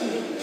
questioning.